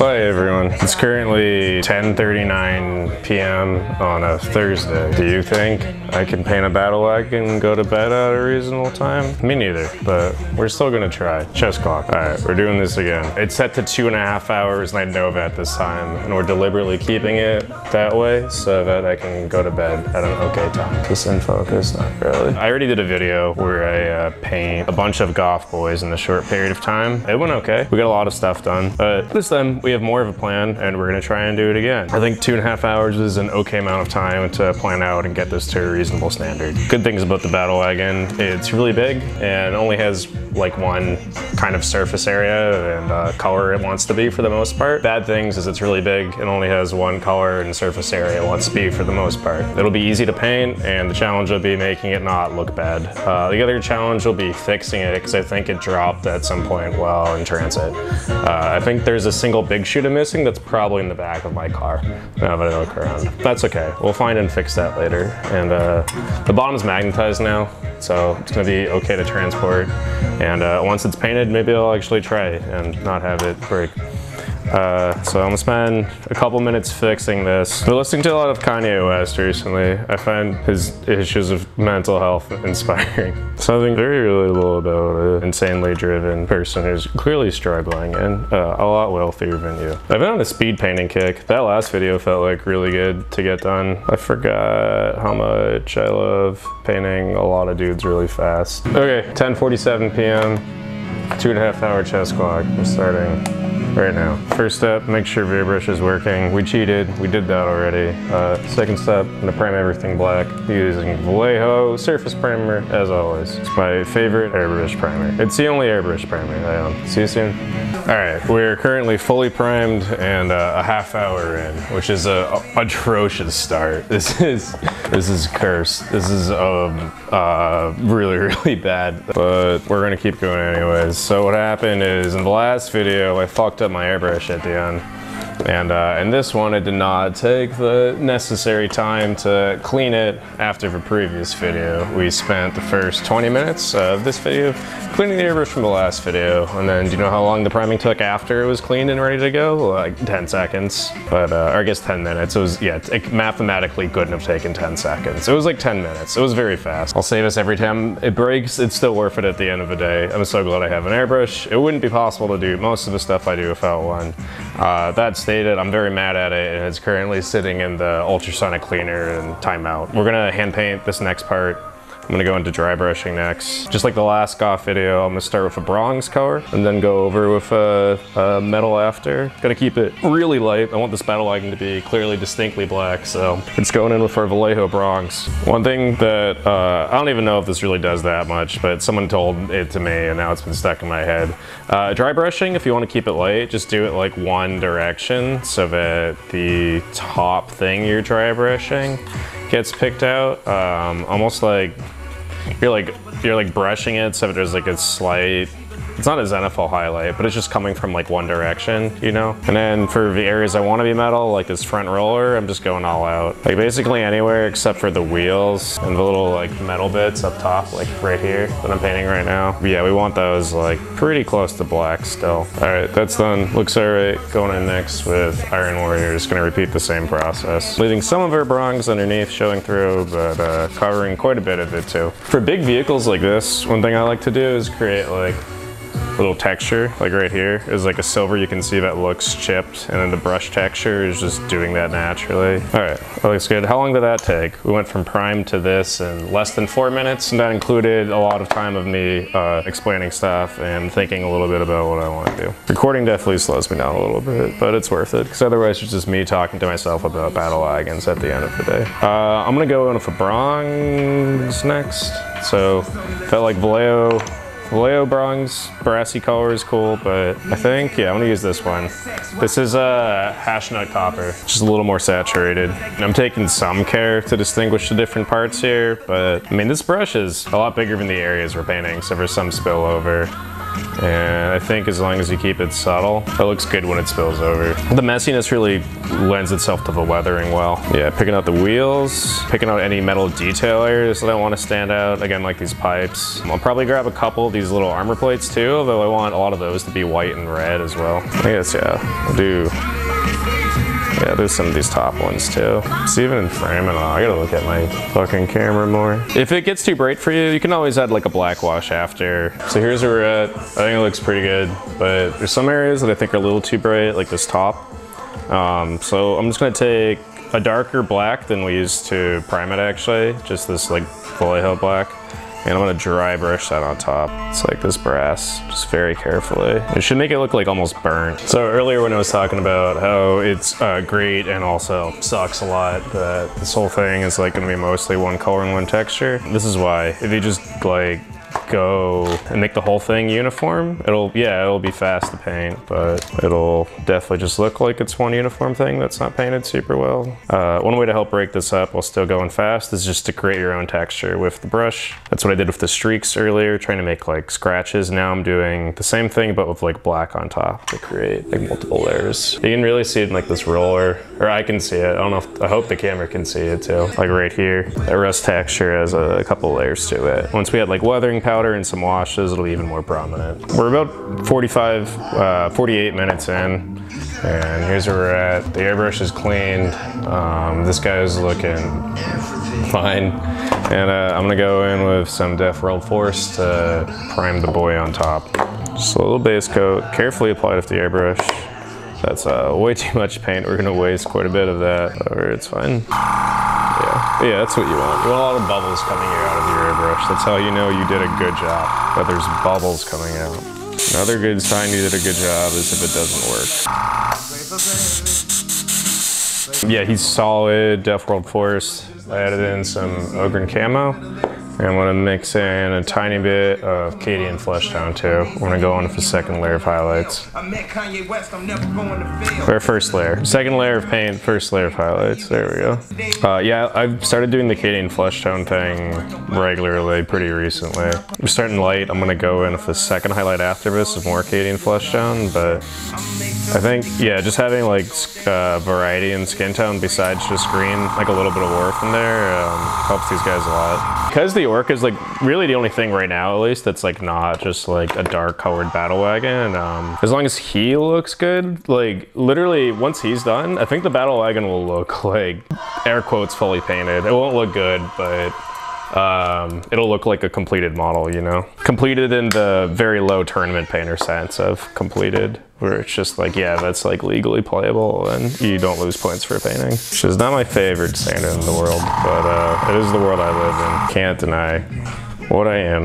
Hi everyone. It's currently 10:39 p.m. on a Thursday. Do you think I can paint a battle wagon and go to bed at a reasonable time? Me neither, but we're still gonna try. Chess clock. All right, we're doing this again. It's set to two and a half hours, and I know that this time, and we're deliberately keeping it that way so that I can go to bed at an okay time. This in focus? Not really. I already did a video where I uh, paint a bunch of Goff boys in a short period of time. It went okay. We got a lot of stuff done, but this time we have more of a plan and we're gonna try and do it again. I think two and a half hours is an okay amount of time to plan out and get this to a reasonable standard. Good things about the Battle Wagon, it's really big and only has like one kind of surface area and uh, color it wants to be for the most part. Bad things is it's really big and only has one color and surface area it wants to be for the most part. It'll be easy to paint and the challenge will be making it not look bad. Uh, the other challenge will be fixing it because I think it dropped at some point while in transit. Uh, I think there's a single big shoot I'm missing that's probably in the back of my car now that I look around. That's okay. We'll find and fix that later. And uh, the bottom's magnetized now, so it's gonna be okay to transport. And uh, once it's painted, maybe I'll actually try and not have it break. Uh, so I'm gonna spend a couple minutes fixing this. Been listening to a lot of Kanye West recently. I find his issues of mental health inspiring. Something very relatable about an insanely driven person who's clearly struggling and uh, a lot wealthier than you. I've been on a speed painting kick. That last video felt like really good to get done. I forgot how much I love painting a lot of dudes really fast. Okay, 10.47 p.m. Two and a half hour chess clock. I'm starting right now. First step, make sure airbrush is working. We cheated, we did that already. Uh, second step, I'm gonna prime everything black using Vallejo Surface Primer as always. It's my favorite airbrush primer. It's the only airbrush primer I own. See you soon. All right, we're currently fully primed and uh, a half hour in, which is a, a, atrocious start. This is this is cursed. This is um, uh, really really bad, but we're gonna keep going anyways. So what happened is in the last video I fucked up my airbrush at the end. And uh, this one, did not take the necessary time to clean it after the previous video. We spent the first 20 minutes of this video cleaning the airbrush from the last video. And then do you know how long the priming took after it was cleaned and ready to go? Like 10 seconds, but, uh, or I guess 10 minutes. It was, yeah, it mathematically couldn't have taken 10 seconds. It was like 10 minutes. It was very fast. I'll say this every time it breaks, it's still worth it at the end of the day. I'm so glad I have an airbrush. It wouldn't be possible to do most of the stuff I do without one. Uh, that stated, I'm very mad at it and it's currently sitting in the ultrasonic cleaner and timeout. We're gonna hand paint this next part I'm gonna go into dry brushing next. Just like the last Goff video, I'm gonna start with a bronze color and then go over with a, a metal after. Gonna keep it really light. I want this battle wagon to be clearly distinctly black, so it's going in with our Vallejo bronze. One thing that, uh, I don't even know if this really does that much, but someone told it to me and now it's been stuck in my head. Uh, dry brushing, if you wanna keep it light, just do it like one direction so that the top thing you're dry brushing gets picked out. Um, almost like you're like you're like brushing it so there's like a slight it's not a zenithal highlight, but it's just coming from like one direction, you know? And then for the areas I want to be metal, like this front roller, I'm just going all out. Like basically anywhere except for the wheels and the little like metal bits up top, like right here that I'm painting right now. But yeah, we want those like pretty close to black still. All right, that's done. Looks all right. Going in next with Iron Warrior. Just gonna repeat the same process. Leaving some of our bronze underneath showing through, but uh, covering quite a bit of it too. For big vehicles like this, one thing I like to do is create like little texture, like right here, is like a silver you can see that looks chipped, and then the brush texture is just doing that naturally. All right, that looks good. How long did that take? We went from prime to this in less than four minutes, and that included a lot of time of me uh, explaining stuff and thinking a little bit about what I want to do. Recording definitely slows me down a little bit, but it's worth it, because otherwise it's just me talking to myself about battle wagons at the end of the day. Uh, I'm gonna go in for bronze next. So, felt like Vallejo Vallejo bronze brassy color is cool, but I think, yeah, I'm gonna use this one. This is a Hashut copper, just a little more saturated. I'm taking some care to distinguish the different parts here, but I mean, this brush is a lot bigger than the areas we're painting, so there's some spillover. And I think as long as you keep it subtle, it looks good when it spills over. The messiness really lends itself to the weathering well. Yeah, picking out the wheels, picking out any metal detail areas that I want to stand out. Again, like these pipes. I'll probably grab a couple of these little armor plates too, although I want a lot of those to be white and red as well. I guess, yeah, I'll do yeah, there's some of these top ones too. It's even in frame and all. I gotta look at my fucking camera more. If it gets too bright for you, you can always add like a black wash after. So here's where we're at. I think it looks pretty good, but there's some areas that I think are a little too bright, like this top. Um, so I'm just gonna take a darker black than we used to prime it actually, just this like Vallejo black. And I'm gonna dry brush that on top. It's like this brass, just very carefully. It should make it look like almost burnt. So earlier when I was talking about how it's uh, great and also sucks a lot that this whole thing is like gonna be mostly one color and one texture. This is why. If you just like go and make the whole thing uniform, it'll, yeah, it'll be fast to paint, but it'll definitely just look like it's one uniform thing that's not painted super well. Uh, one way to help break this up while still going fast is just to create your own texture with the brush. That's what I did with the streaks earlier, trying to make like scratches. Now I'm doing the same thing, but with like black on top to create like multiple layers. You can really see it in like this roller, or I can see it. I don't know if, I hope the camera can see it too. Like right here, that rust texture has a couple layers to it. Once we had like weathering powder and some washes, it'll be even more prominent. We're about 45, uh, 48 minutes in, and here's where we're at. The airbrush is cleaned. Um, this guy's looking fine. And uh, I'm gonna go in with some Death World Forest to prime the boy on top. Just a little base coat, carefully applied with the airbrush. That's uh, way too much paint. We're gonna waste quite a bit of that, however, it's fine. Yeah, yeah, that's what you want. You want a lot of bubbles coming out of your airbrush. That's how you know you did a good job, that there's bubbles coming out. Another good sign you did a good job is if it doesn't work. Yeah, he's solid, Death World Forest. I added in some Ogryn Camo. And I'm gonna mix in a tiny bit of Cadian Flesh Tone too. I'm gonna go on with the second layer of highlights. Or first layer. Second layer of paint, first layer of highlights. There we go. Uh, yeah, I've started doing the Cadian Flesh Tone thing regularly pretty recently. I'm starting light. I'm gonna go in with the second highlight after this of more Cadian Flesh Tone, but I think, yeah, just having like uh, variety in skin tone besides just green, like a little bit of warmth in there, um, helps these guys a lot. Because the Orc is like really the only thing right now, at least, that's like not just like a dark colored battle wagon. Um, as long as he looks good, like literally once he's done, I think the battle wagon will look like air quotes fully painted. It won't look good, but um, it'll look like a completed model, you know? Completed in the very low tournament painter sense of completed, where it's just like, yeah, that's like legally playable and you don't lose points for painting. Which is not my favorite standard in the world, but uh, it is the world I live in. Can't deny what I am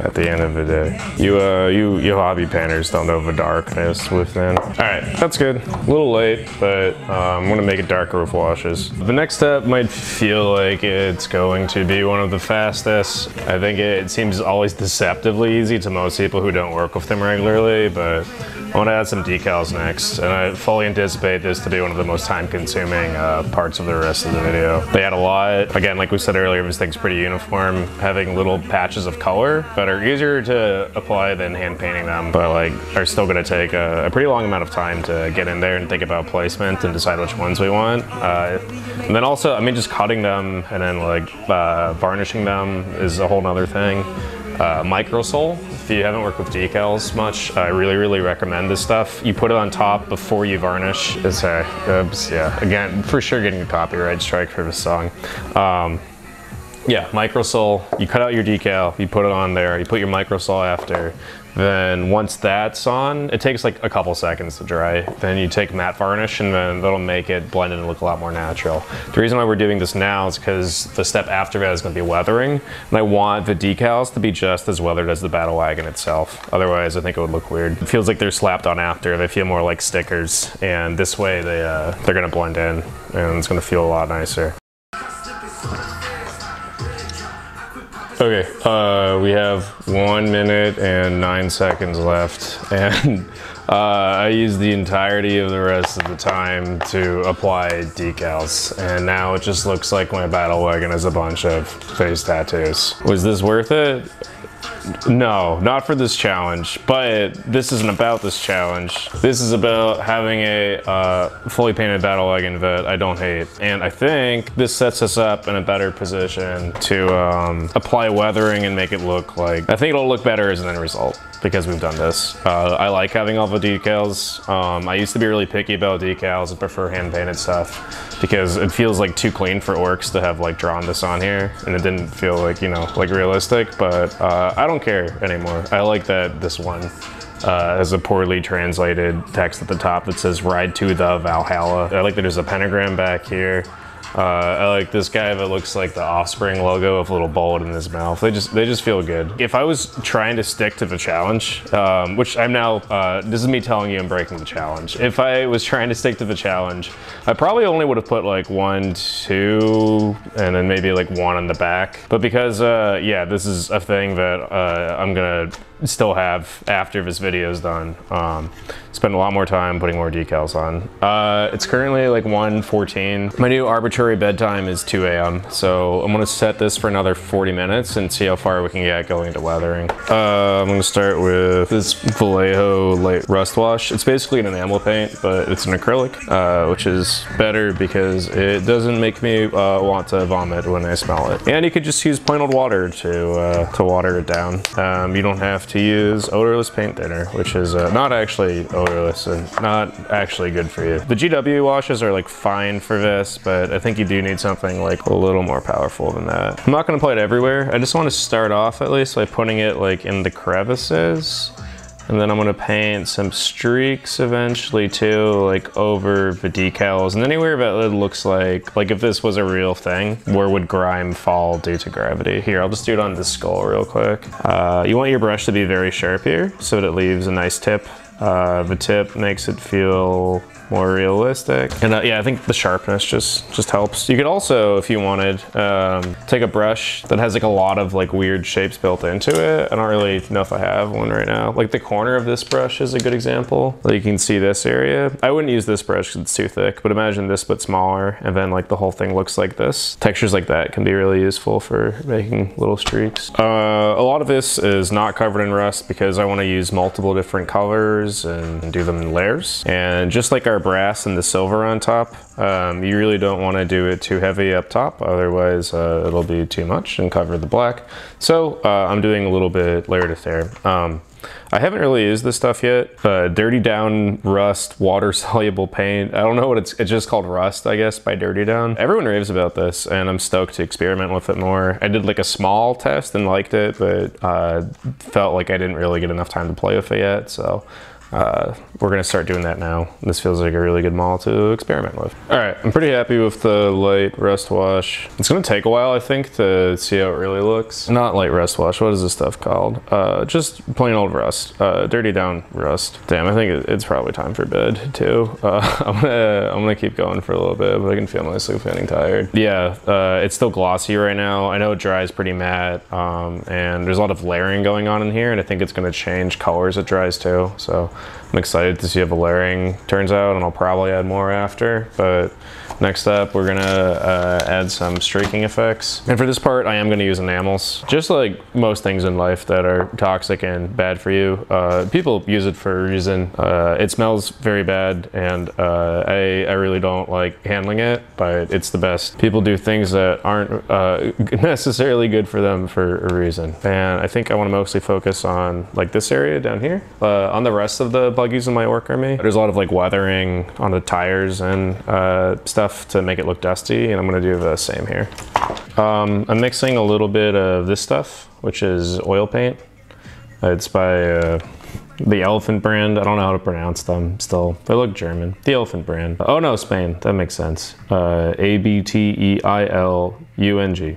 at the end of the day. You, uh, you, you hobby painters don't know the darkness within. All right, that's good. A little late, but uh, I'm gonna make it darker with washes. The next step might feel like it's going to be one of the fastest. I think it seems always deceptively easy to most people who don't work with them regularly, but I want to add some decals next, and I fully anticipate this to be one of the most time-consuming uh, parts of the rest of the video. They add a lot. Again, like we said earlier, this thing's pretty uniform, having little patches of color that are easier to apply than hand painting them, but like are still going to take a, a, pretty long amount of time to get in there and think about placement and decide which ones we want. Uh, and then also, I mean, just cutting them and then like uh, varnishing them is a whole nother thing. Uh, Microsol, if you haven't worked with decals much, I really, really recommend this stuff. You put it on top before you varnish. It's, uh, oops, yeah, again, for sure getting a copyright strike for this song. Um, yeah, microsol, you cut out your decal, you put it on there, you put your microsol after, then once that's on, it takes like a couple seconds to dry. Then you take matte varnish and then that'll make it blend and look a lot more natural. The reason why we're doing this now is because the step after that is gonna be weathering. And I want the decals to be just as weathered as the battle wagon itself. Otherwise, I think it would look weird. It feels like they're slapped on after. They feel more like stickers. And this way they, uh, they're gonna blend in and it's gonna feel a lot nicer. Okay, uh, we have one minute and nine seconds left, and uh, I used the entirety of the rest of the time to apply decals, and now it just looks like my battle wagon has a bunch of face tattoos. Was this worth it? No, not for this challenge, but this isn't about this challenge. This is about having a uh, fully painted battle wagon that I don't hate. And I think this sets us up in a better position to um, apply weathering and make it look like, I think it'll look better as an end result because we've done this. Uh, I like having all the decals. Um, I used to be really picky about decals and prefer hand painted stuff because it feels like too clean for orcs to have like drawn this on here and it didn't feel like, you know, like realistic, but uh, I don't care anymore. I like that this one uh, has a poorly translated text at the top that says ride to the Valhalla. I like that there's a pentagram back here. Uh, I like this guy that looks like the Offspring logo with a little bullet in his mouth. They just they just feel good. If I was trying to stick to the challenge, um, which I'm now, uh, this is me telling you I'm breaking the challenge. If I was trying to stick to the challenge, I probably only would have put like one, two, and then maybe like one on the back. But because, uh, yeah, this is a thing that uh, I'm gonna still have after this video is done. Um, spend a lot more time putting more decals on. Uh, it's currently like 1.14. My new arbitrary bedtime is 2 a.m. So I'm gonna set this for another 40 minutes and see how far we can get going into weathering. Uh, I'm gonna start with this Vallejo light rust wash. It's basically an enamel paint, but it's an acrylic, uh, which is better because it doesn't make me uh, want to vomit when I smell it. And you could just use plain old water to, uh, to water it down. Um, you don't have to use odorless paint thinner, which is uh, not actually odorless and not actually good for you. The GW washes are like fine for this, but I think you do need something like a little more powerful than that. I'm not gonna put it everywhere. I just wanna start off at least by putting it like in the crevices and then I'm gonna paint some streaks eventually too, like over the decals and anywhere that it looks like, like if this was a real thing, where would grime fall due to gravity? Here, I'll just do it on the skull real quick. Uh, you want your brush to be very sharp here so that it leaves a nice tip. Uh, the tip makes it feel more realistic. And uh, yeah, I think the sharpness just just helps. You could also, if you wanted, um, take a brush that has like a lot of like weird shapes built into it. I don't really know if I have one right now. Like the corner of this brush is a good example. Like you can see this area. I wouldn't use this brush because it's too thick, but imagine this but smaller and then like the whole thing looks like this. Textures like that can be really useful for making little streaks. Uh, a lot of this is not covered in rust because I want to use multiple different colors and do them in layers. And just like our brass and the silver on top. Um, you really don't want to do it too heavy up top, otherwise uh, it'll be too much and cover the black. So uh, I'm doing a little bit layered there. Um, I haven't really used this stuff yet. Uh, Dirty Down Rust Water Soluble Paint. I don't know what it's, it's just called Rust, I guess, by Dirty Down. Everyone raves about this and I'm stoked to experiment with it more. I did like a small test and liked it, but uh, felt like I didn't really get enough time to play with it yet. So uh, we're gonna start doing that now. This feels like a really good mall to experiment with. All right, I'm pretty happy with the light rust wash. It's gonna take a while, I think, to see how it really looks. Not light rust wash, what is this stuff called? Uh, just plain old rust, uh, dirty down rust. Damn, I think it's probably time for bed too. Uh, I'm gonna I'm gonna keep going for a little bit, but I can feel myself getting tired. Yeah, uh, it's still glossy right now. I know it dries pretty matte, um, and there's a lot of layering going on in here, and I think it's gonna change colors it dries too. So I'm excited to see how the layering turns out and I'll probably add more after, but Next up, we're gonna uh, add some streaking effects. And for this part, I am gonna use enamels. Just like most things in life that are toxic and bad for you, uh, people use it for a reason. Uh, it smells very bad and uh, I, I really don't like handling it, but it's the best. People do things that aren't uh, necessarily good for them for a reason. And I think I wanna mostly focus on like this area down here. Uh, on the rest of the buggies in my orc army, there's a lot of like weathering on the tires and stuff stuff to make it look dusty and I'm gonna do the same here. Um, I'm mixing a little bit of this stuff, which is oil paint. It's by uh, the Elephant brand. I don't know how to pronounce them still. They look German. The Elephant brand. Oh no, Spain. That makes sense. Uh, A-B-T-E-I-L-U-N-G.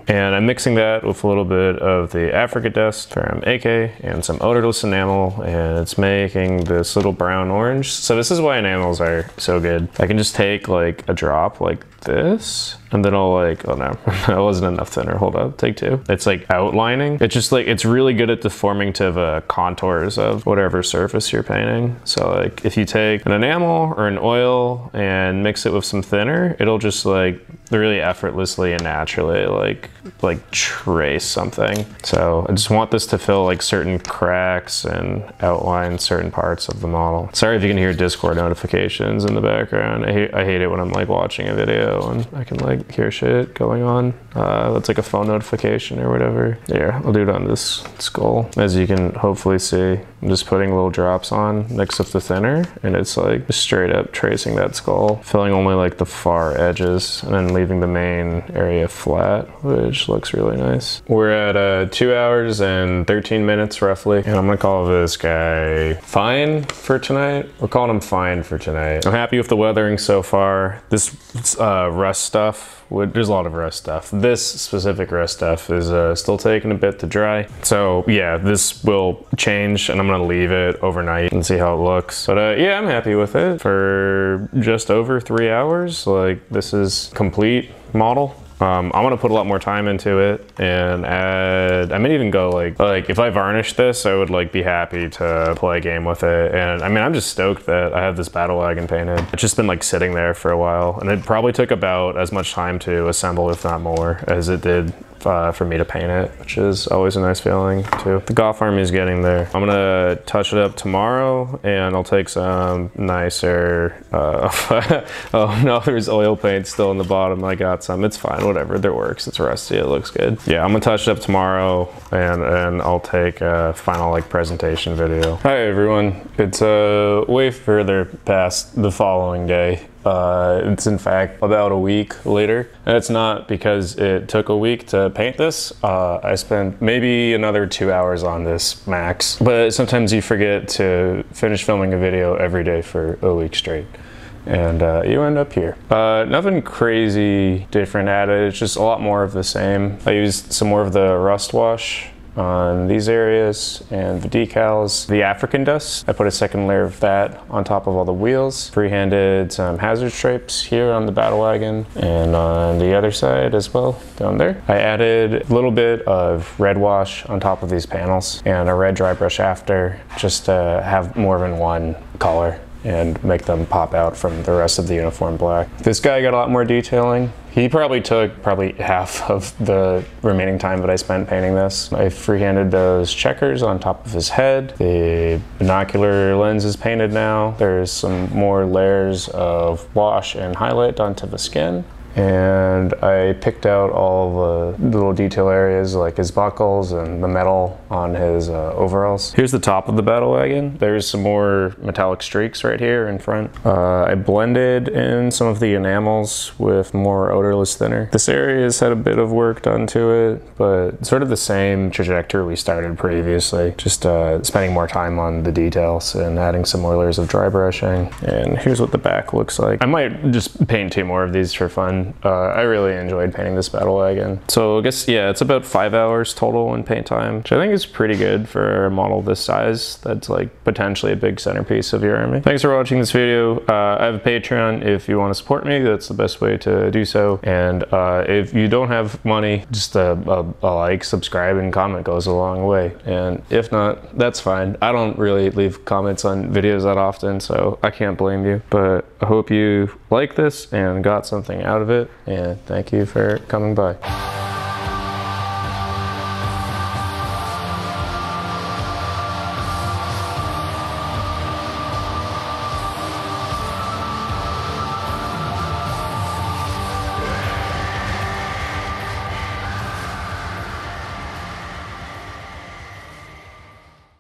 And I'm mixing that with a little bit of the Africa dust from AK and some odorless enamel and it's making this little brown orange. So this is why enamels are so good. I can just take like a drop like this and then I'll like, oh no, that wasn't enough thinner. Hold up, take two. It's like outlining. It's just like, it's really good at the formative uh, contours of whatever surface you're painting. So like if you take an enamel or an oil and mix it with some thinner, it'll just like really effortlessly and naturally like like trace something. So I just want this to fill like certain cracks and outline certain parts of the model. Sorry if you can hear Discord notifications in the background. I hate, I hate it when I'm like watching a video and I can like hear shit going on. Uh, that's like a phone notification or whatever. Yeah, I'll do it on this skull. As you can hopefully see, I'm just putting little drops on next to the thinner and it's like straight up tracing that skull, filling only like the far edges and then leaving the main area flat, which looks really nice. We're at uh, two hours and 13 minutes roughly, and I'm gonna call this guy fine for tonight. We're calling him fine for tonight. I'm happy with the weathering so far. This uh, rust stuff there's a lot of rust stuff. This specific rust stuff is uh, still taking a bit to dry. So yeah, this will change and I'm gonna leave it overnight and see how it looks. But uh, yeah, I'm happy with it for just over three hours. Like this is complete model. Um, I'm gonna put a lot more time into it and add, I might even go like, like if I varnish this, I would like be happy to play a game with it. And I mean, I'm just stoked that I have this battle wagon painted. It's just been like sitting there for a while and it probably took about as much time to assemble, if not more, as it did uh, for me to paint it, which is always a nice feeling too. The Goff army is getting there. I'm gonna touch it up tomorrow and I'll take some nicer, uh, oh no, there's oil paint still in the bottom. I got some, it's fine, whatever, it works. It's rusty, it looks good. Yeah, I'm gonna touch it up tomorrow and, and I'll take a final like presentation video. Hi everyone, it's uh, way further past the following day uh, it's in fact about a week later. And it's not because it took a week to paint this. Uh, I spent maybe another two hours on this max. But sometimes you forget to finish filming a video every day for a week straight. And uh, you end up here. Uh, nothing crazy different at it. It's just a lot more of the same. I used some more of the rust wash on these areas and the decals. The African dust, I put a second layer of that on top of all the wheels. Freehanded some hazard stripes here on the battle wagon and on the other side as well down there. I added a little bit of red wash on top of these panels and a red dry brush after just to have more than one color and make them pop out from the rest of the uniform black. This guy got a lot more detailing. He probably took probably half of the remaining time that I spent painting this. I freehanded those checkers on top of his head. The binocular lens is painted now. There's some more layers of wash and highlight onto the skin and I picked out all the little detail areas like his buckles and the metal on his uh, overalls. Here's the top of the battle wagon. There's some more metallic streaks right here in front. Uh, I blended in some of the enamels with more odorless thinner. This area has had a bit of work done to it, but sort of the same trajectory we started previously. Just uh, spending more time on the details and adding some more layers of dry brushing. And here's what the back looks like. I might just paint two more of these for fun uh, I really enjoyed painting this battle wagon. So I guess, yeah, it's about five hours total in paint time, which I think is pretty good for a model this size that's like potentially a big centerpiece of your army. Thanks for watching this video. Uh, I have a Patreon if you want to support me, that's the best way to do so. And uh, if you don't have money, just a, a, a like, subscribe, and comment goes a long way. And if not, that's fine. I don't really leave comments on videos that often, so I can't blame you. But I hope you like this and got something out of it. And thank you for coming by.